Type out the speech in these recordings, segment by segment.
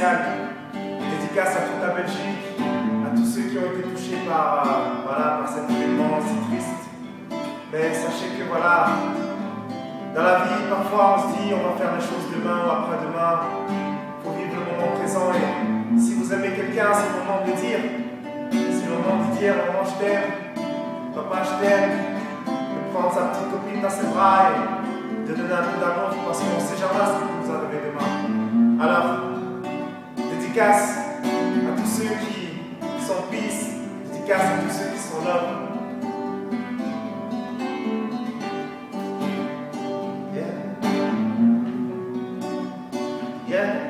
spéciale, dédicace à toute la Belgique, à tous ceux qui ont été touchés par, voilà, par cet événement si triste. Mais sachez que voilà, dans la vie, parfois on se dit on va faire les choses demain ou après-demain. Il faut vivre le moment présent et si vous aimez quelqu'un, c'est le moment de le dire. C'est le moment de dire maman je t'aime, papa je t'aime, de prendre sa petite copine dans ses bras et de donner un peu d'amour parce qu'on ne sait jamais ce son Fils, dédicace à tous ceux qui sont là. Yeah. Yeah.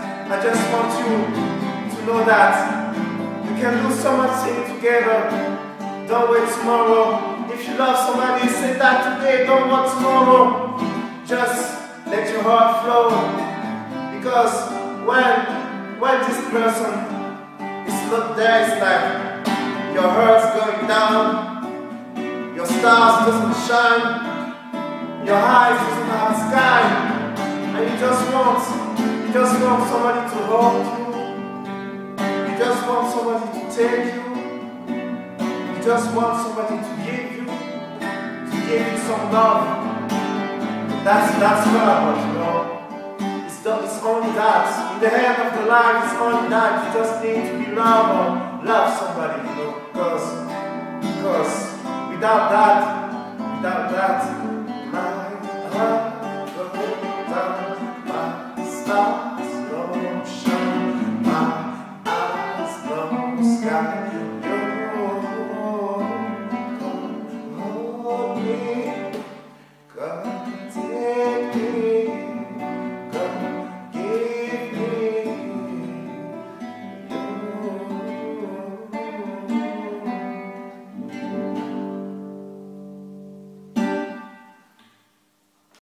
I just want you to know that you can do so much things together. Don't wait tomorrow. If you love somebody, say that today. Don't wait tomorrow. Just let your heart flow. Because when when this person is not there, it's like your heart's going down, your stars doesn't shine, your eyes doesn't have sky, and you just want you just want somebody to hold you. You just want somebody to take you. You just want somebody to give you. To give you some love. That's, that's what I want, you know. It's, the, it's only that. In the end of the life, it's only that. You just need to be loved or love somebody, you know. Because, because without that,